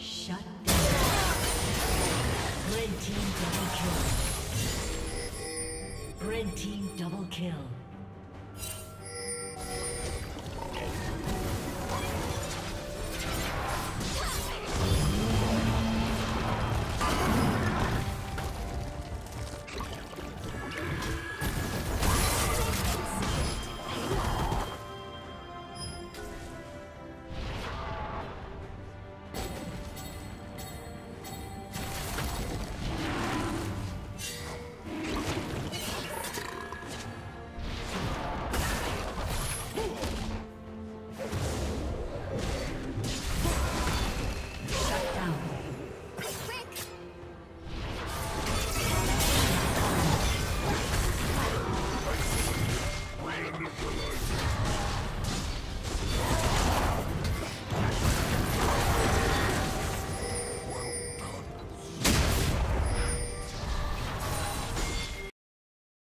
Shut down. Red team double kill. Red team double kill.